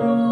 throne.